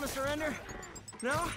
Want to surrender? No?